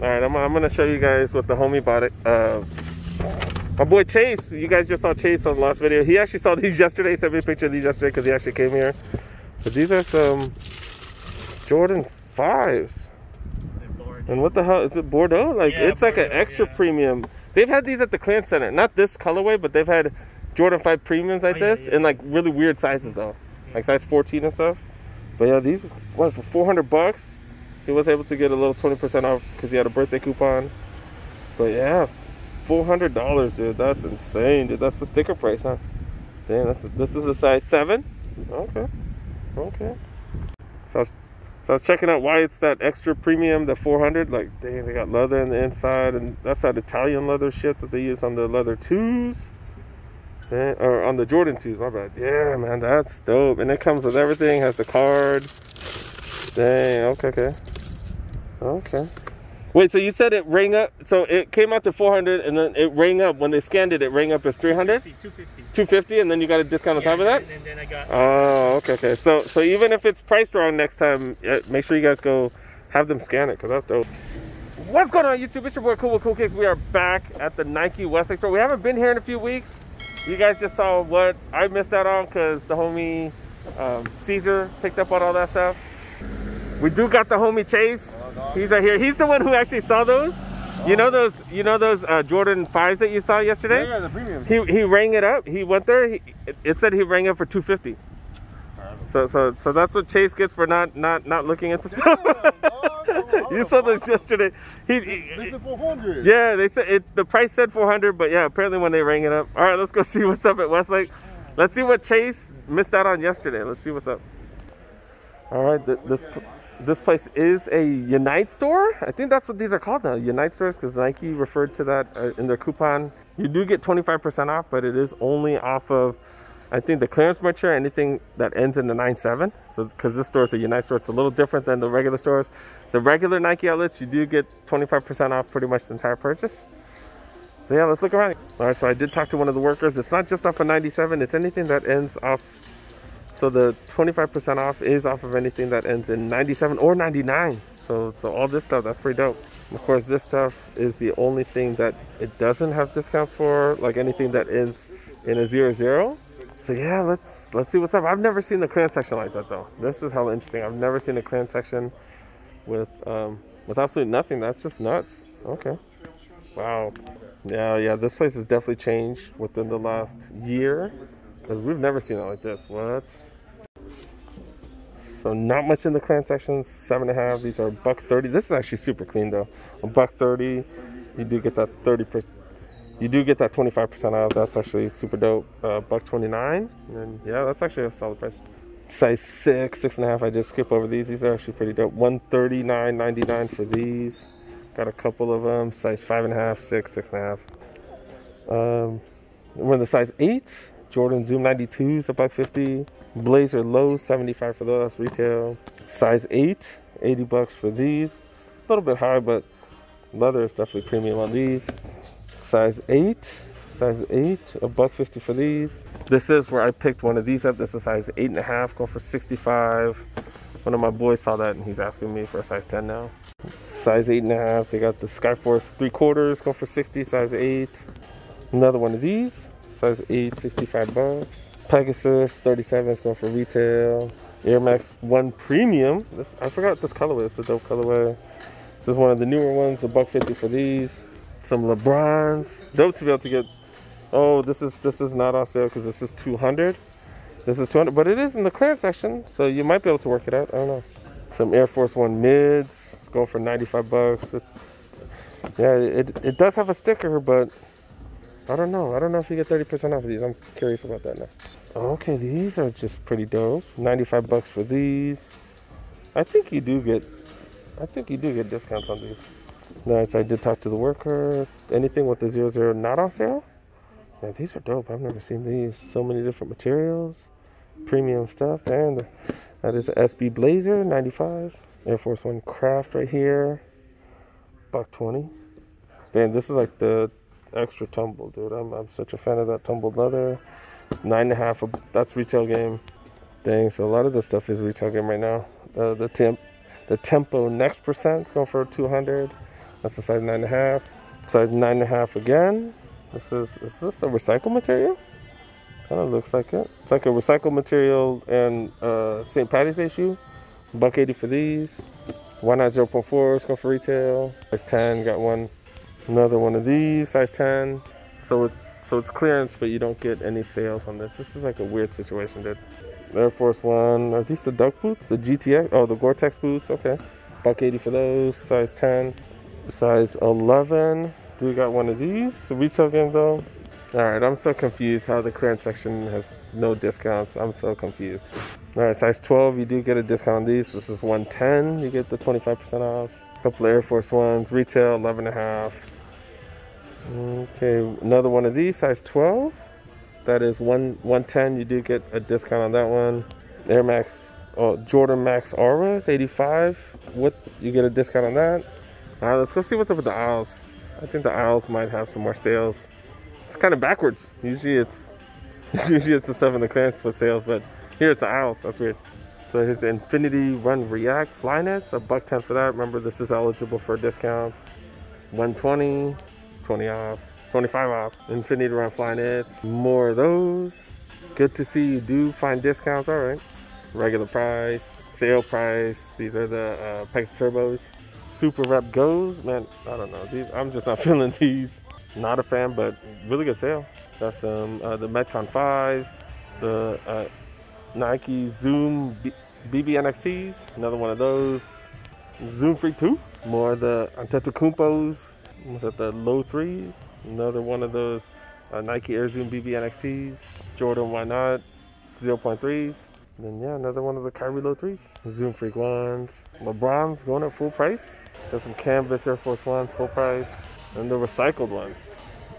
All right, I'm, I'm gonna show you guys what the homie bought it. Uh, my boy Chase, you guys just saw Chase on the last video. He actually saw these yesterday. Sent me a picture of these yesterday because he actually came here. But these are some Jordan 5s. And what the hell is it Bordeaux? Like Yeah, it's like an extra yeah. premium. They've had these at the clearance center, not this colorway, but they've had Jordan Five premiums like Oh, yeah, this in like really weird sizes though, like size 14 and stuff. But yeah, these what for 400 bucks. He was able to get a little 20% off because he had a birthday coupon. But yeah, 400 dollars, dude. That's insane, dude. That's the sticker price, huh? Damn, that's this is a size seven. Okay, okay. So I was so I was checking out why it's that extra premium, the 400. Like, dang, they got leather in the inside, and that's that Italian leather shit that they use on the leather twos, Dang, or on the Jordan twos. My bad. Yeah, man, that's dope. And it comes with everything. Has the card. Dang. Okay. Okay. Okay. Wait, so you said it rang up? So it came out to 400, and then it rang up when they scanned it. It rang up as 300, 250. 250, and then you got a discount on Yeah, top of that. And then, then I got. Oh, okay, okay. So, so even if it's priced wrong next time, uh, make sure you guys go have them scan it, cause that's dope. What's going on, YouTube? It's your boy Ku with Ku Kicks. We are back at the Nike Westlake store. We haven't been here in a few weeks. You guys just saw what I missed out on, cause the homie um, Caesar picked up on all that stuff. We do got the homie Chase. He's right here. He's the one who actually saw those. You know those, you know those uh, Jordan fives that you saw yesterday. Yeah, the premiums. He he rang it up. He went there. He, it- it said he rang up for two fifty. So so so that's what Chase gets for not not not looking at the stuff. you saw this yesterday. He, he- This is 400. yeah, they said it. The price said four hundred, but yeah, apparently when they rang it up. All right, let's go see what's up at Westlake. Let's see what Chase missed out on yesterday. Let's see what's up. All right, th- this this place is a Unite store. I think that's what these are called now, Unite stores, because Nike referred to that uh, in their coupon. You do get 25% off, but it is only off of, I think, the clearance merch or anything that ends in the 97. So, because this store is a Unite store, it's a little different than the regular stores. The regular Nike outlets, you do get 25% off pretty much the entire purchase. So yeah, let's look around. All right, so I did talk to one of the workers. It's not just off of 97. It's anything that ends off. So the 25% off is off of anything that ends in 97 or 99. So so all this stuff that's pretty dope. Of course, this stuff is the only thing that it doesn't have discount for, like anything that ends in a zero zero. So yeah, let's let's see what's up. I've never seen the clearance section like that though. This is hella interesting. I've never seen a clearance section with um with absolutely nothing. That's just nuts. Okay. Wow. Yeah, yeah, this place has definitely changed within the last year because we've never seen it like this. What? So not much in the clan section. Seven and a half. These are buck thirty. This is actually super clean though. A buck thirty. You do get that thirty percent. You do get that twenty five percent off. That's actually super dope. Uh, buck twenty nine. And yeah, that's actually a solid price. Size six, six and a half. I did skip over these. These are actually pretty dope. One thirty nine ninety nine for these. Got a couple of them. Size five and a half, six, six and a half. Um, we're in the size eight. Jordan Zoom 92s, a buck 50. Blazer low 75 for those retail. Size eight, 80 bucks for these. A little bit high, but leather is definitely premium on these. Size eight, size eight, a buck 50 for these. This is where I picked one of these up. This is a size eight and a half, going for 65. One of my boys saw that and he's asking me for a size 10 now. Size eight and a half. They got the Skyforce three quarters, going for 60. Size eight. Another one of these, size 8, 65 bucks. Pegasus 37 is going for retail. Air Max 1 Premium. This, I forgot this colorway. It's a dope colorway. This is one of the newer ones, a buck 50 for these. Some LeBrons. Dope to be able to get. Oh, this is this is not on sale because this is 200. This is 200, but it is in the clearance section, so you might be able to work it out. I don't know. Some Air Force One mids, going for 95 bucks. It, yeah, it, it does have a sticker, but I don't know. I don't know if you get 30% off of these. I'm curious about that now. Okay, these are just pretty dope. 95 bucks for these. I think you do get I think you do get discounts on these. Nice, I did talk to the worker. Anything with the zero zero not on sale? Yeah, these are dope. I've never seen these. So many different materials. Premium stuff. And that is a SB Blazer 95. Air Force One Craft right here. Buck 20. Man, this is like the extra tumble, dude. I'm, I'm such a fan of that tumbled leather. Nine and a half, that's retail game. Dang, so a lot of this stuff is retail game right now. Uh, the temp, the tempo next percent is going for 200. That's the size nine and a half. Size nine and a half again. This is is this a recycled material? Kind of looks like it. It's like a recycled material and uh, St. Patty's issue. Buck 80 for these. One at 0.4, going for retail. Size 10, got one. Another one of these, size 10. So it's so it's clearance, but you don't get any sales on this. This is like a weird situation, dude. Air Force One. Are these the duck boots? The GTX? Oh, the Gore-Tex boots. Okay. Buck 80 for those. Size 10. Size 11. Do we got one of these? The retail game though. All right, I'm so confused how the clearance section has no discounts. I'm so confused. All right, size 12, you do get a discount on these. This is 110. You get the 25% off. Couple of Air Force Ones. Retail 11 and a half. Okay, another one of these, size 12. That is one 110. You do get a discount on that one. Air Max, oh, Jordan Max Auras 85. What you get a discount on that? All right, let's go see what's up with the aisles. I think the aisles might have some more sales. It's kind of backwards. Usually it's usually it's the stuff in the clearance with sales, but here it's the aisles. That's weird. So here's the Infinity Run React Flyknits, a buck 10 for that. Remember, this is eligible for a discount. 120, 20 off, 25 off. Infinity Run Flyknits, more of those. Good to see you do find discounts. All right, regular price, sale price. These are the uh, Pegasus Turbos. Super Rep Goes, man. I don't know. These, I'm just not feeling these. Not a fan, but really good sale. That's um uh, the Metcon fives, the uh, Nike Zoom B- BB Another one of those. Zoom Freak 2. More of the Antetokounmpos. Was that the low threes? Another one of those uh, Nike Air Zoom BB NXTs. Jordan Why Not 0.3s. Then yeah, another one of the Kyrie low threes. Zoom Freak ones. LeBron's going at full price. Got some Canvas Air Force Ones, full price. And the recycled ones.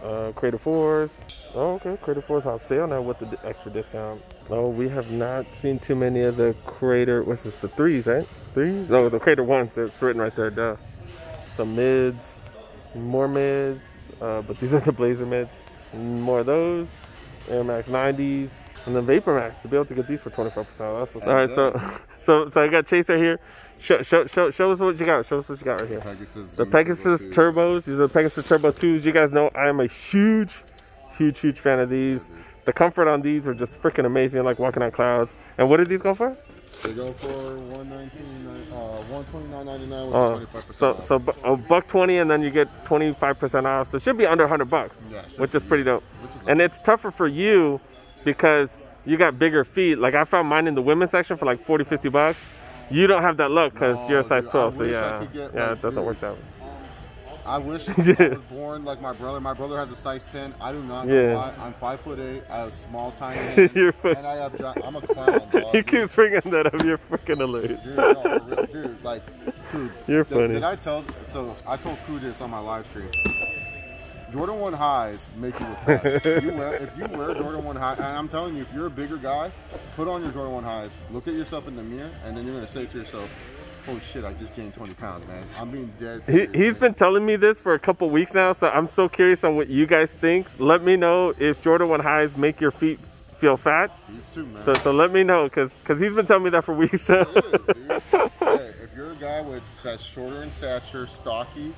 Uh, Crater 4s. Oh, okay. Crater 4s on sale now with the extra discount. Oh, we have not seen too many of the Crater. What's this? The threes, right? Threes? No, the Crater ones. It's written right there. Duh. Some mids. More mids. Uh, but these are the Blazer mids. More of those. Air Max 90s. And then Vapor Max to be able to get these for 25%. That's what's, all right, so so so I got Chaser here. Show, show, show, show us what you got. Show us what you got right here. Pegasus The Pegasus Turbo Turbos. These are the Pegasus Turbo 2s. You guys know I am a huge, huge, huge fan of these. The comfort on these are just freaking amazing, like walking on clouds. And what did these go for? 2. They go for 119 uh, 129.99 with Uh, 25% so off. so a buck twenty, and then you get twenty five percent off. So it should be under hundred bucks, Yeah, which is pretty dope. Which is And it's tougher for you because you got bigger feet. Like I found mine in the women's section for like 40, 50 bucks. You don't have that look because No, you're a size dude, 12. So yeah, get, yeah, like, it doesn't dude, work that way. I wish I was born like my brother. My brother has a size 10. I do not know Yeah. why. I'm five foot eight. I have small, tiny hands, You're and I have. I'm a clown, dog. you dude. keep bringing that up. You're freaking hilarious. Dude, no, real, dude, like, dude. You're did, funny. Did I tell? So I told Crew this on my live stream. Jordan One highs make you look fat. If you wear, if you wear Jordan One high, and I'm telling you, if you're a bigger guy, put on your Jordan One highs. Look at yourself in the mirror, and then you're gonna say to yourself, "Oh shit, I just gained 20 pounds, man. I'm being dead." He, serious, he's man." been telling me this for a couple weeks now, so I'm so curious on what you guys think. Let me know if Jordan 1 highs make your feet feel fat. These two, man. So, so let me know because cause he's been telling me that for weeks. So. Is, hey, if you're a guy with that's shorter in stature, stocky,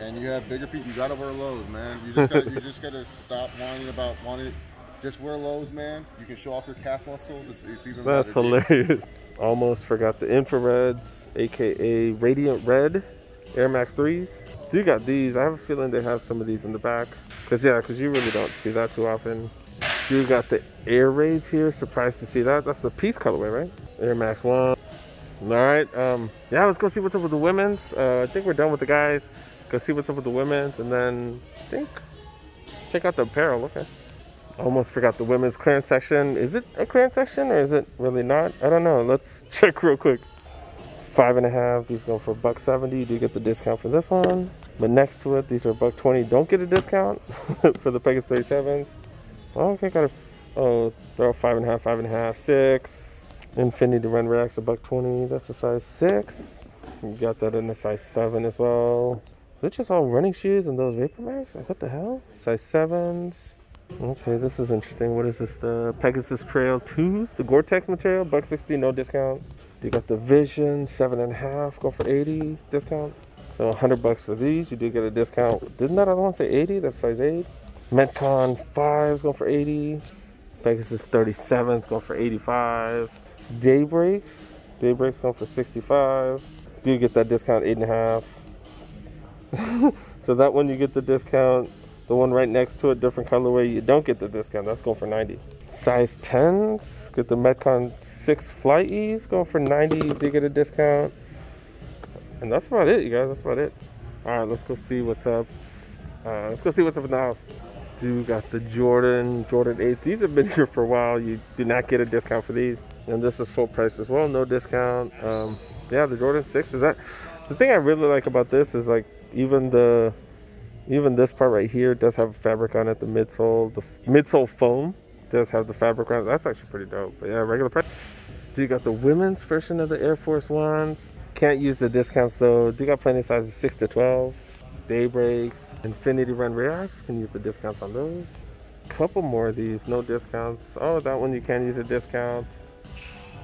and you have bigger feet, you gotta wear lows, man. You just gotta, you just gotta stop whining about wanting. Just wear lows, man. You can show off your calf muscles. It's, it's even That's better. hilarious. Almost forgot the infrareds, aka Radiant Red Air Max 3s. You got these. I have a feeling they have some of these in the back. Because, yeah, because you really don't see that too often. You got the Air Raids here. Surprised to see that. That's the Peace colorway, right? Air Max 1. All right. Um, yeah, let's go see what's up with the women's. Uh, I think we're done with the guys. Go see what's up with the women's. And then I think check out the apparel. Okay. Almost forgot the women's clearance section. Is it a clearance section or is it really not? I don't know. Let's check real quick. Five and a half. These go for buck seventy. You do get the discount for this one. But next to it, these are buck twenty. Don't get a discount for the Pegasus 37s. Oh, okay, got a. Oh, all five and a half, five and a half, six. Infinity to Run Reacts a buck twenty. That's a size six. You got that in a size seven as well. Is it just all running shoes and those Vapor Max? What the hell? Size sevens. Okay, this is interesting. What is this? The Pegasus Trail 2s, the Gore-Tex material, buck 60, no discount. You got the Vision, seven and a half, go for 80, discount. So 100 bucks for these. You do get a discount. Didn't that other one say 80? That's size 8. Metcon 5 is going for 80. Pegasus 37 is going for 85. Daybreaks. Daybreaks going for 65. Do you get that discount 8.5. so that one you get the discount. The one right next to a different colorway, you don't get the discount. That's going for 90. Size 10s. Get the Metcon 6 FlyEase going for 90. You get a discount. And that's about it, you guys. That's about it. All right, let's go see what's up. Uh, let's go see what's up in the house. Do got the Jordan, Jordan 8s. These have been here for a while. You do not get a discount for these. And this is full price as well, no discount. Um, yeah, the Jordan 6 is that. The thing I really like about this is like even the even this part right here does have fabric on it. The midsole, the midsole foam does have the fabric on it. That's actually pretty dope. But yeah, regular price. So you got the women's version of the Air Force Ones. Can't use the discounts though. Do you got plenty of sizes 6 to 12. Daybreaks, Infinity Run Reacts. Can use the discounts on those. Couple more of these, no discounts. Oh, that one you can use a discount.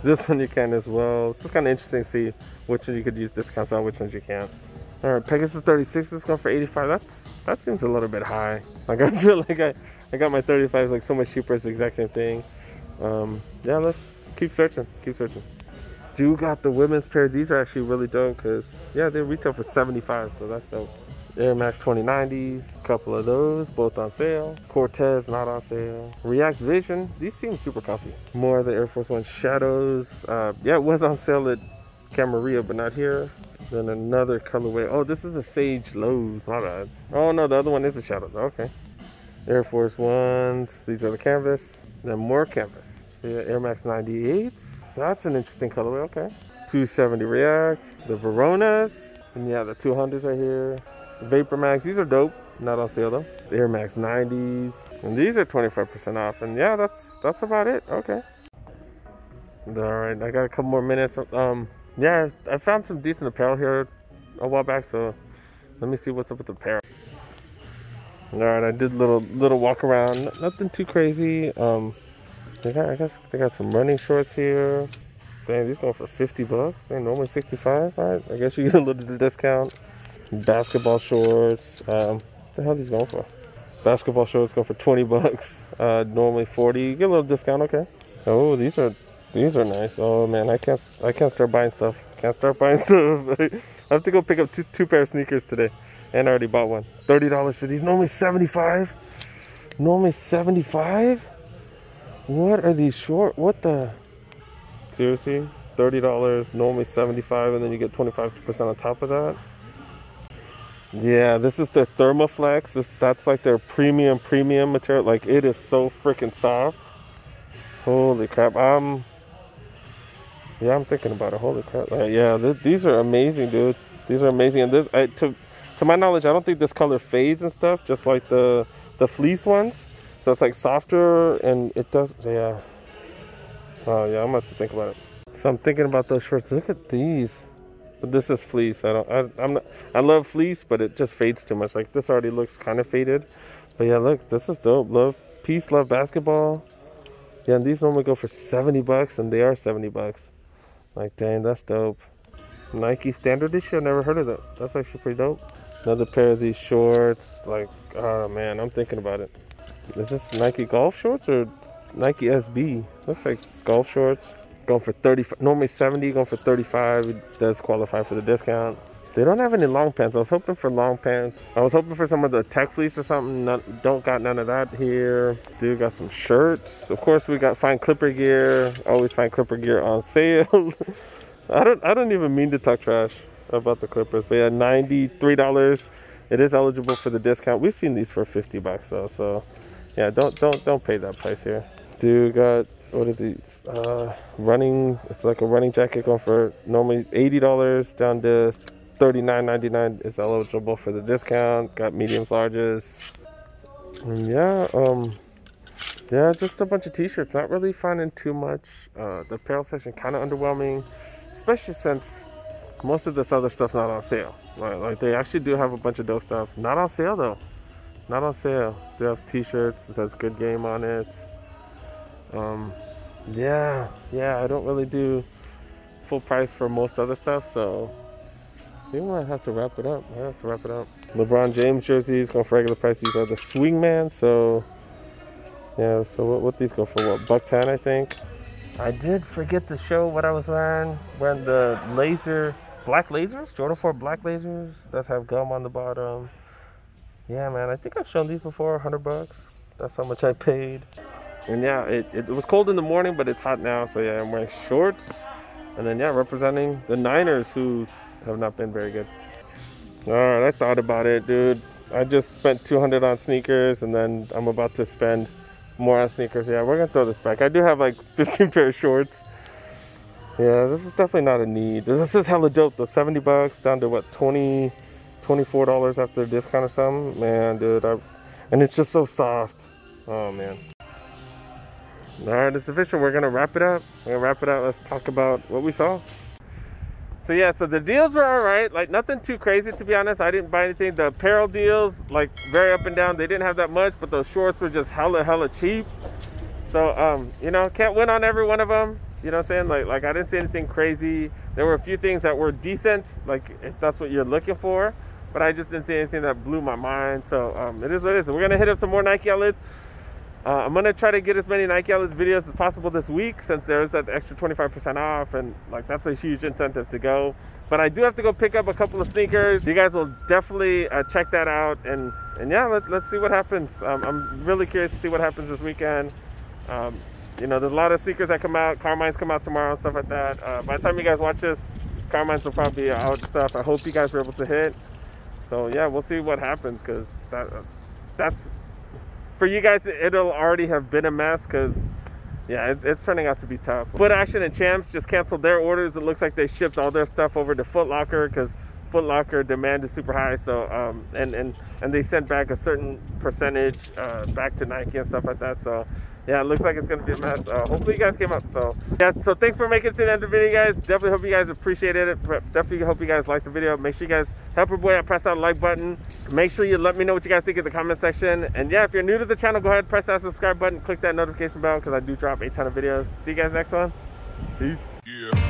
This one you can as well. It's just kind of interesting to see which one you could use discounts on, which ones you can't. All right, Pegasus 36 is going for 85. That's that seems a little bit high. Like I feel like I, I got my 35s like so much cheaper. It's the exact same thing. Um, yeah, let's keep searching. Keep searching. Do got the women's pair. These are actually really dope because yeah, they retail for 75, so that's dope. Air Max 2090s, a couple of those, both on sale. Cortez not on sale. React Vision, these seem super comfy. More of the Air Force One Shadows. Uh, yeah, it was on sale at Camarillo, but not here. Then another colorway. Oh, this is a Sage Lows. My bad. Oh no, the other one is a Shadow. Okay. Air Force Ones. These are the canvas. Then more canvas. Yeah, Air Max 98s. That's an interesting colorway. Okay. 270 React. The Veronas. And yeah, the 200s right here. The Vapor Max. These are dope. Not on sale though. The Air Max 90s. And these are 25% off. And yeah, that's that's about it. Okay. All right, I got a couple more minutes. Um, yeah, I found some decent apparel here a while back, so let me see what's up with the apparel. All right, I did little little walk around, nothing too crazy. Um, they got, I guess they got some running shorts here. Dang, these going for 50 bucks. They're normally 65. All right, I guess you get a little discount. Basketball shorts. Um, what the hell are these going for? Basketball shorts go for 20 bucks. Uh, normally 40. You get a little discount, okay. Oh, these are these are nice. Oh man, I can't I can't start buying stuff. Can't start buying stuff. I have to go pick up two two pair of sneakers today. And I already bought one. Thirty dollars for these. Normally seventy-five. Normally seventy-five? What are these short? What the seriously? Thirty dollars, normally seventy-five, and then you get twenty-five percent on top of that. Yeah, this is their Thermoflex. This that's like their premium premium material. Like it is so freaking soft. Holy crap! I'm... Um, yeah, I'm thinking about it. Holy crap! Yeah, th these are amazing, dude. These are amazing. And this, I, to to my knowledge, I don't think this color fades and stuff, just like the the fleece ones. So it's like softer, and it does. Yeah. Oh yeah, I'm gonna have to think about it. So I'm thinking about those shorts. Look at these. But this is fleece. I don't. I, I'm not. I love fleece, but it just fades too much. Like this already looks kind of faded. But yeah, look, this is dope. Love peace, love basketball. Yeah, and these normally go for 70 bucks, and they are 70 bucks. Like, dang, that's dope. Nike standard issue, I've never heard of that. That's actually pretty dope. Another pair of these shorts. Like, oh man, I'm thinking about it. Is this Nike golf shorts or Nike SB? Looks like golf shorts. Going for 30, normally 70, going for 35. It does qualify for the discount. They don't have any long pants. I was hoping for long pants. I was hoping for some of the tech fleece or something. Not, don't got none of that here. Dude got some shirts. Of course, we got fine Clipper gear. Always find Clipper gear on sale. I don't. I don't even mean to talk trash about the Clippers, but yeah, ninety-three dollars. It is eligible for the discount. We've seen these for fifty bucks though, so yeah, don't don't don't pay that price here. Dude got what are these? Uh, running. It's like a running jacket going for normally eighty dollars down to $39.99 is eligible for the discount. Got mediums, larges. And yeah, um, yeah, just a bunch of t-shirts. Not really finding too much. Uh, the apparel section kind of underwhelming, especially since most of this other stuff's not on sale. Like, like they actually do have a bunch of dope stuff. Not on sale though. Not on sale. They have t-shirts. It says good game on it. Um, yeah, yeah. I don't really do full price for most other stuff, so we might have to wrap it up. I have to wrap it up. LeBron James jerseys going for regular price. These are the Swingman. So yeah. So what what these go for? What buck ten? I think. I did forget to show what I was wearing. Wearing the laser black lasers, Jordan 4 black lasers that have gum on the bottom. Yeah, man. I think I've shown these before. 100 bucks. That's how much I paid. And yeah, it, it, it was cold in the morning, but it's hot now. So yeah, I'm wearing shorts. And then yeah, representing the Niners who have not been very good. All right, I thought about it, dude. I just spent 200 on sneakers, and then I'm about to spend more on sneakers. Yeah, we're gonna throw this back. I do have like 15 pair of shorts. Yeah, this is definitely not a need. This is hella dope though. 70 bucks down to what 20, 24 dollars after discount or something. Man, dude, I, and it's just so soft. Oh man. All right, it's official. We're gonna wrap it up. We're gonna wrap it up. Let's talk about what we saw. So yeah, so the deals were all right. Like nothing too crazy to be honest. I didn't buy anything. The apparel deals, like very up and down. They didn't have that much, but those shorts were just hella hella cheap. So um, you know, can't win on every one of them. You know what I'm saying? Like like I didn't see anything crazy. There were a few things that were decent, like if that's what you're looking for. But I just didn't see anything that blew my mind. So um, it is what it is. We're gonna hit up some more Nike outlets. Uh, I'm gonna try to get as many Nike outlets videos as possible this week since there's that extra 25% off and like that's a huge incentive to go. But I do have to go pick up a couple of sneakers. You guys will definitely uh, check that out and and yeah, let, let's see what happens. Um, I'm really curious to see what happens this weekend. Um, you know, there's a lot of sneakers that come out. Carmine's come out tomorrow and stuff like that. Uh, by the time you guys watch this, Carmine's will probably be out stuff. I hope you guys are able to hit. So yeah, we'll see what happens because that uh, that's for you guys. It'll already have been a mess because yeah, it, it's turning out to be tough. Footaction and Champs just canceled their orders. It looks like they shipped all their stuff over to Foot Locker because Foot Locker demand is super high. So um, and and and they sent back a certain percentage uh, back to Nike and stuff like that. So yeah, it looks like it's gonna be a mess. Uh, hopefully you guys came up. So yeah, so thanks for making it to the end of the video, guys. Definitely hope you guys appreciated it. Definitely hope you guys liked the video. Make sure you guys help your boy out, press that like button. Make sure you let me know what you guys think in the comment section. And yeah, if you're new to the channel, go ahead, press that subscribe button, click that notification bell because I do drop a ton of videos. See you guys next one. Peace. Yeah.